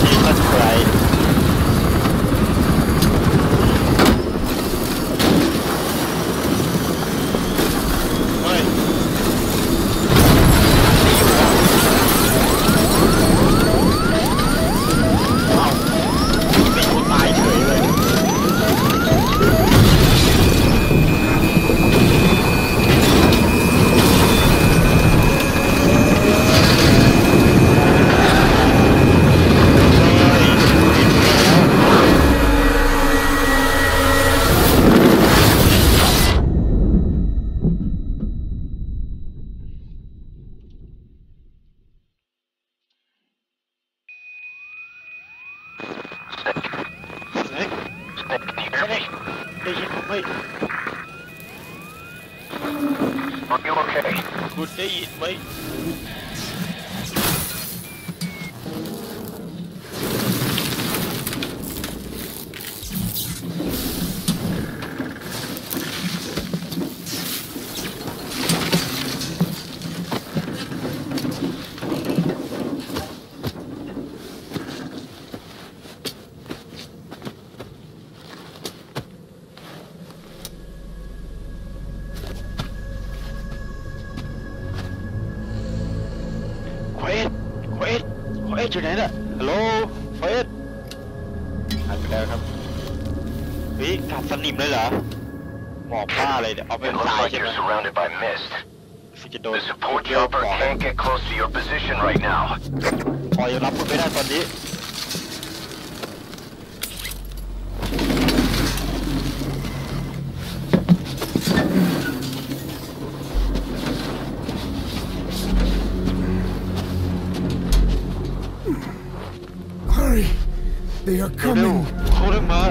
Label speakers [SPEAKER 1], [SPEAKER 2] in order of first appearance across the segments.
[SPEAKER 1] team, let's play. อยู่ไหนน่ะฮัลโหลเควสหายไปแล้วครับเฮ้ยกลับสนิมเลยเหรอหมอกบ้าอะไรเนี่ยเอาไป
[SPEAKER 2] It looks
[SPEAKER 1] ตาย
[SPEAKER 2] like
[SPEAKER 1] ใช่ไหม
[SPEAKER 2] you're surrounded by mist.
[SPEAKER 1] ฟิจะโดน
[SPEAKER 2] The support
[SPEAKER 1] เยอะ
[SPEAKER 2] chopper
[SPEAKER 1] หมอก
[SPEAKER 2] can't get close to your position right now.
[SPEAKER 1] พอยังรับคุณไม่ได้ตอนนี้
[SPEAKER 3] They are coming!
[SPEAKER 1] เขาเริ่มมา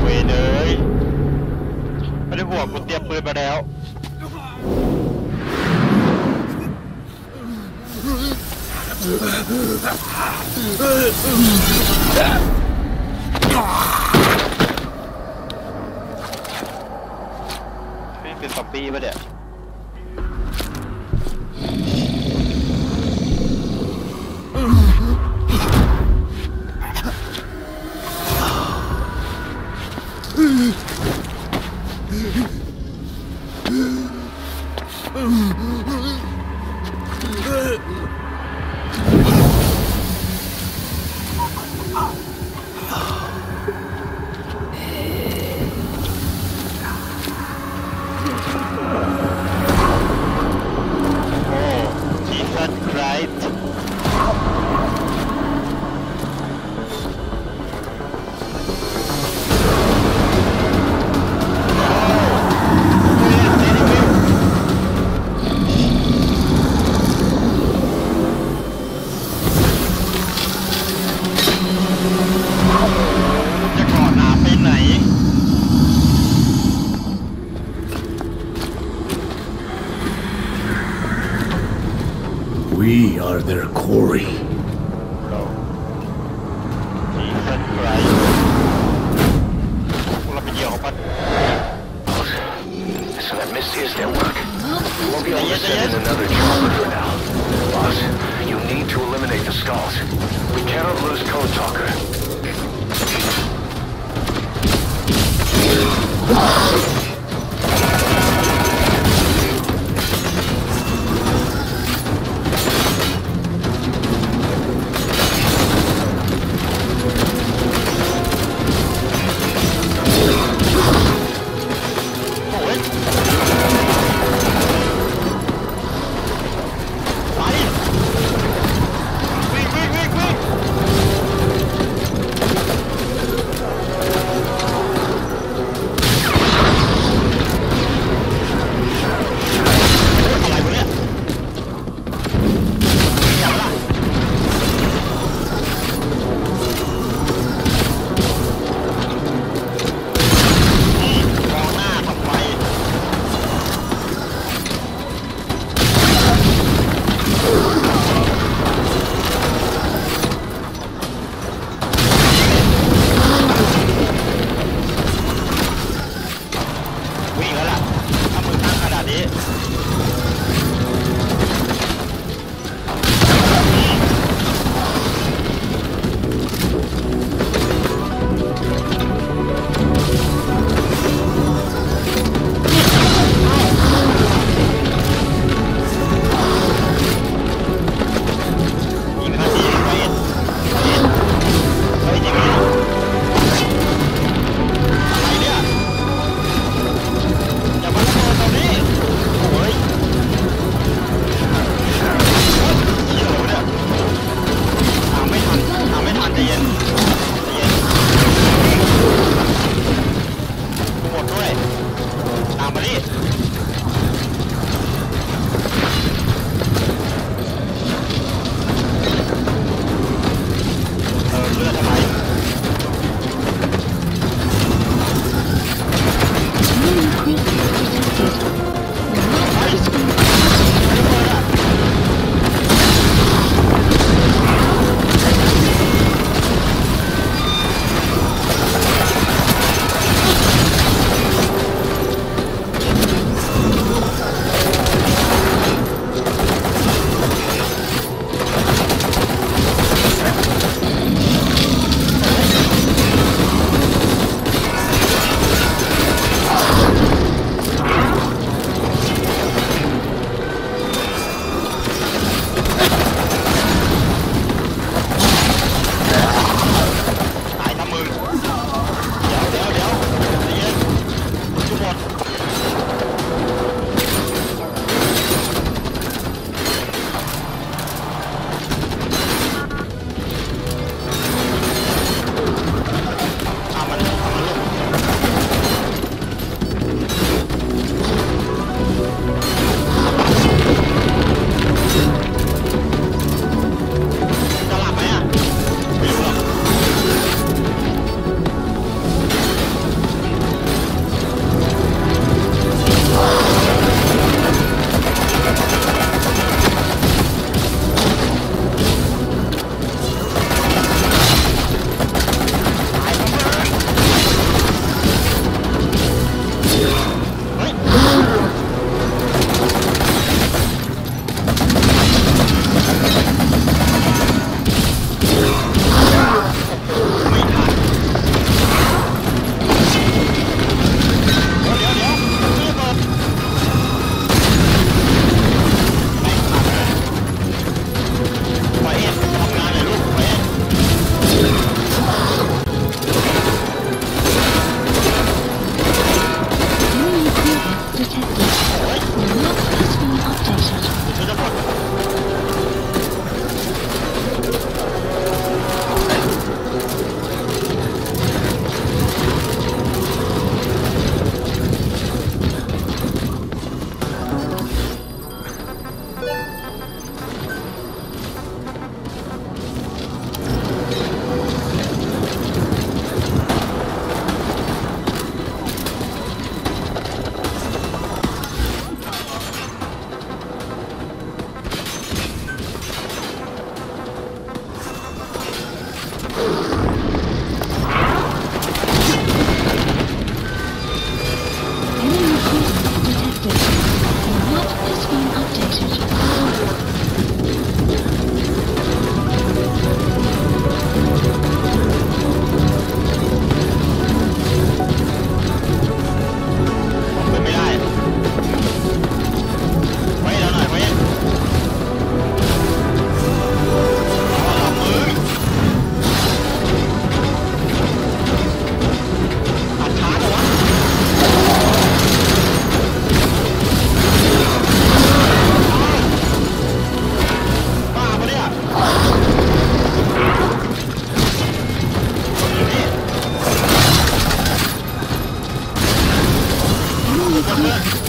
[SPEAKER 1] เวยเนยไม่ได้ห่วงคุณเตรียมปืนมาแล้ว เป็นซอมบี้ปะเนี่ย
[SPEAKER 3] are their quarry.
[SPEAKER 1] Jesus
[SPEAKER 2] So that mist is their work. We'll be able to another for now. Boss, you need to eliminate the skulls. We cannot lose Code Talker.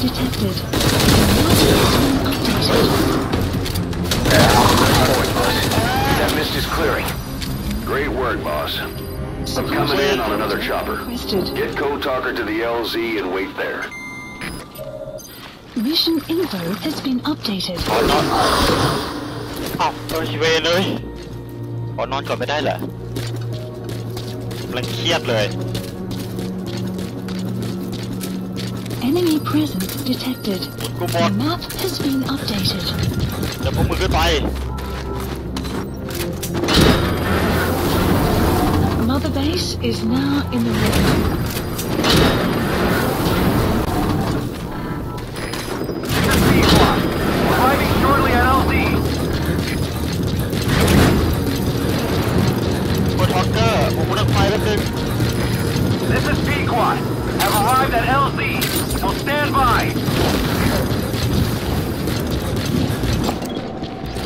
[SPEAKER 1] detected.
[SPEAKER 2] That mist is clearing. Great work, boss. I'm coming in on another chopper. Get Code Talker to the LZ and wait there.
[SPEAKER 4] Mission info has been updated.
[SPEAKER 1] ออนนอนอ้าวโดนชีเวรเลยออนนอนก่อนไม่ได้เหรอผมกำลังเครียดเลย
[SPEAKER 4] Enemy presence detected.
[SPEAKER 1] กูหม
[SPEAKER 4] The
[SPEAKER 1] ด
[SPEAKER 4] map has been updated.
[SPEAKER 1] เดี๋ยวพวกมึงขึ้นไป
[SPEAKER 4] Mother base is now in the river.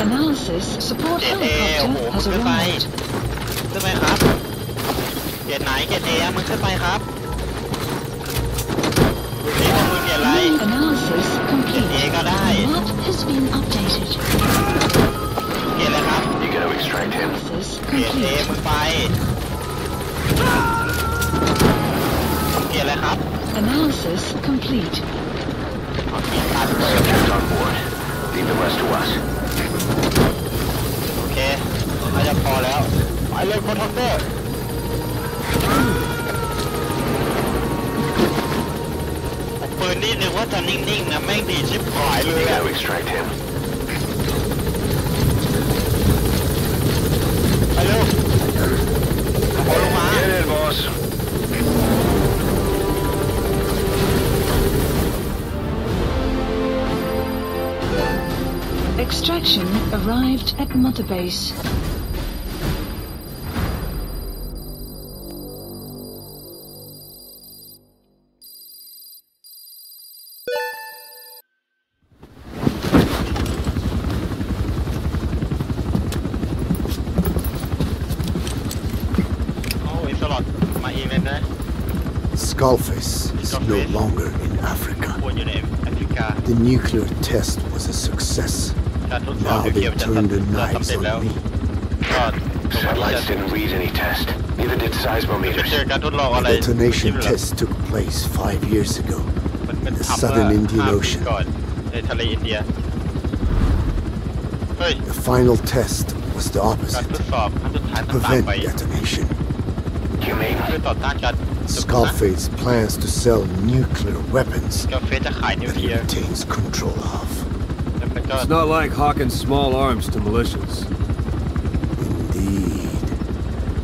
[SPEAKER 4] Analysis support
[SPEAKER 1] เกตเอโอ้โห
[SPEAKER 4] helicopter
[SPEAKER 1] มึง
[SPEAKER 4] has
[SPEAKER 1] ขึ้นไป
[SPEAKER 4] arrived.
[SPEAKER 1] ขึ้นไปครับเกตไหนเกตเอมึงขึ้นไปครับดูสิว่ามึงเกตอะไร
[SPEAKER 4] Analysis complete.
[SPEAKER 1] Yeah, got
[SPEAKER 4] The
[SPEAKER 1] it.
[SPEAKER 4] map has been updated.
[SPEAKER 1] เกตอะไรครับ
[SPEAKER 2] You gotta extract him.
[SPEAKER 4] Analysis
[SPEAKER 1] เกตเอ
[SPEAKER 4] complete.
[SPEAKER 1] มึงไป เกตอะไรครับ
[SPEAKER 4] Analysis complete.
[SPEAKER 2] Subject on board. Leave the rest to us.
[SPEAKER 1] โอเคน่าจะพอแล้ว ไปเลยโคท็อกเกอร์ผมปืนนี่นึกว่าจะนิ่งๆนะแม่งดีชิบหายเลย
[SPEAKER 2] You
[SPEAKER 1] อะ
[SPEAKER 2] gotta extract him.
[SPEAKER 1] ไปเร็วขอลงมา
[SPEAKER 2] Get in, boss.
[SPEAKER 4] extraction arrived at Mother Base.
[SPEAKER 3] Skullface is no longer in Africa. The nuclear test was a success. Now they turned against me.
[SPEAKER 2] Satellites didn't read any test. Neither did seismometers.
[SPEAKER 3] The detonation test took place five years ago in the southern Indian Ocean. The final test was the opposite, to prevent detonation. Skullface plans to sell nuclear weapons that he retains control of.
[SPEAKER 1] Done.
[SPEAKER 5] It's not like hawking small arms to militias.
[SPEAKER 3] Indeed.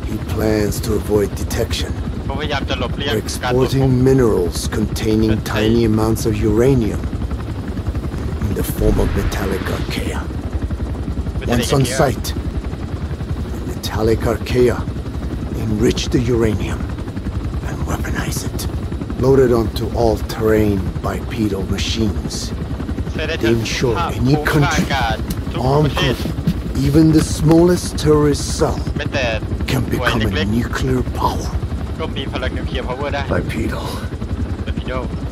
[SPEAKER 3] He plans to avoid detection.
[SPEAKER 1] We're
[SPEAKER 3] exporting minerals containing tiny amounts of uranium in the form of metallic archaea. Once on site, the metallic archaea enrich the uranium and weaponize it, loaded onto all-terrain bipedal machines.
[SPEAKER 1] Damn sure
[SPEAKER 3] any country, armed even the smallest terrorist cell, can become a nuclear power. Bipedal.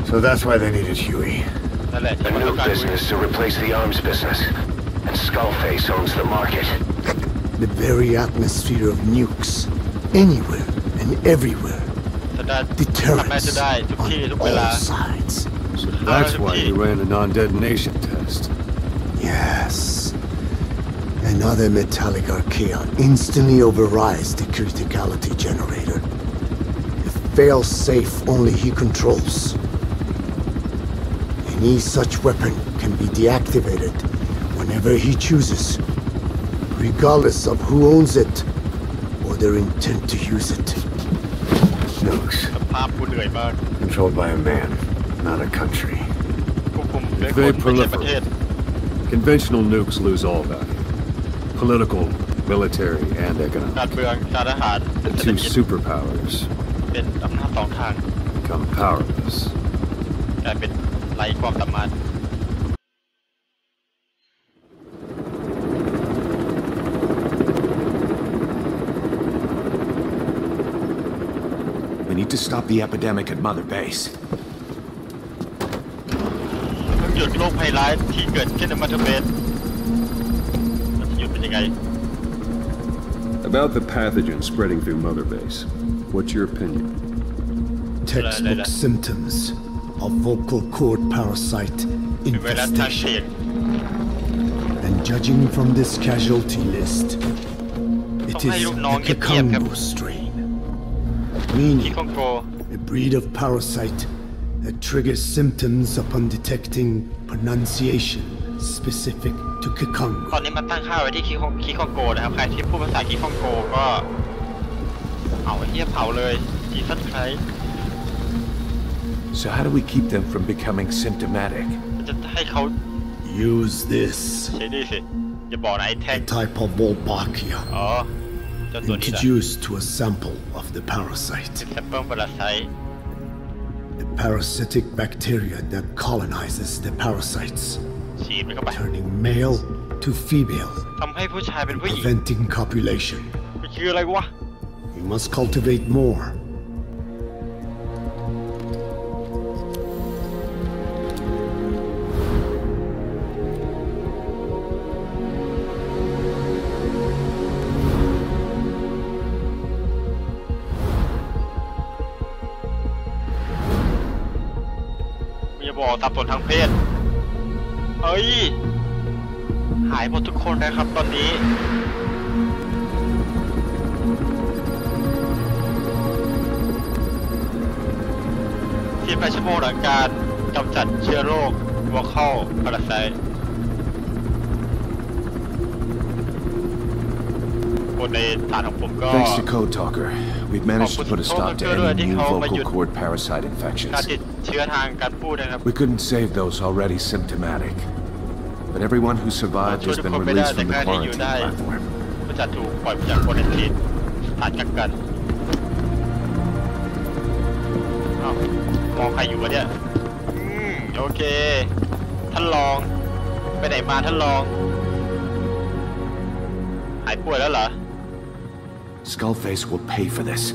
[SPEAKER 3] So that's why they needed Huey.
[SPEAKER 1] A new
[SPEAKER 2] business to replace the arms business. And Skullface owns the market.
[SPEAKER 3] The very atmosphere of nukes. Anywhere and everywhere. Deterrence on all sides.
[SPEAKER 5] So that's why you ran a non-detonation test.
[SPEAKER 3] Yes. Another metallic archaeon instantly overrides the criticality generator. A fail-safe only he controls. Any such weapon can be deactivated whenever he chooses, regardless of who owns it or their intent to use it.
[SPEAKER 1] Snooks.
[SPEAKER 3] Controlled by a man not a country.
[SPEAKER 5] If they proliferate, conventional nukes lose all value. Political, military, and economic. The two superpowers become powerless.
[SPEAKER 6] We need to stop the epidemic at Mother Base.
[SPEAKER 1] เพิ่งหยุดโรคภัยร้ายที่เกิดขึ้นในมัตเตอร์เบสมันจะหยุดเป็นยังไง
[SPEAKER 5] About the pathogen spreading through Mother Base, what's your opinion?
[SPEAKER 3] Textbook symptoms of vocal cord parasite
[SPEAKER 1] เป็นไวรัสทางเสีย
[SPEAKER 3] infestation.
[SPEAKER 1] ง
[SPEAKER 3] And judging from this casualty list, it
[SPEAKER 1] Không hay
[SPEAKER 3] is
[SPEAKER 1] lúc nó
[SPEAKER 3] the
[SPEAKER 1] nghiệt nghiệt
[SPEAKER 3] Kakongo
[SPEAKER 1] kìa.
[SPEAKER 3] strain.
[SPEAKER 1] ที่
[SPEAKER 3] Meaning
[SPEAKER 1] คองโก
[SPEAKER 3] a breed of parasite that triggers symptoms upon detecting pronunciation specific to Kikongo.
[SPEAKER 6] So how do we keep them from becoming symptomatic?
[SPEAKER 3] Use this.
[SPEAKER 1] ใช้ดิสิอย่าบอกนะไอ้แท่ง
[SPEAKER 3] Type of Wolbachia. Introduced to a sample of the parasite. The parasitic bacteria that colonizes the parasites,
[SPEAKER 1] ฉีดมันเข้าไป
[SPEAKER 3] turning male to female,
[SPEAKER 1] ทำให้ผู้ชายเป็นผู้หญิง
[SPEAKER 3] preventing copulation.
[SPEAKER 1] มันคืออะไรวะ
[SPEAKER 3] We must cultivate more.
[SPEAKER 1] เพศเฮ้ย หายหมดทุกคนนะครับตอนนี้48ชั่วโมงหลังการกำจัดเชื้อโรควอลเข้าพาราไซคนในฐานของผมก็
[SPEAKER 6] Thanks to Code Talker, we've managed to put a stop to
[SPEAKER 1] Code Talker
[SPEAKER 6] any new
[SPEAKER 1] ด้วยที่เขามาหยุ
[SPEAKER 6] vocal
[SPEAKER 1] ด
[SPEAKER 6] cord parasite
[SPEAKER 1] การ
[SPEAKER 6] infections.
[SPEAKER 1] ติดเชื้อทางการพูดนะครับ
[SPEAKER 6] We couldn't save those already symptomatic. But everyone who survived has been released from the quarantine platform.
[SPEAKER 1] ก็จะถูกปล่อยจากคนในทีสถานกักกันอ้าวมองใครอยู่วะเนี่ย อืม โอเค ท่านรอง ไปไหนมาท่านรอง หายป่วยแล้วเหรอ
[SPEAKER 6] Skullface will pay for this.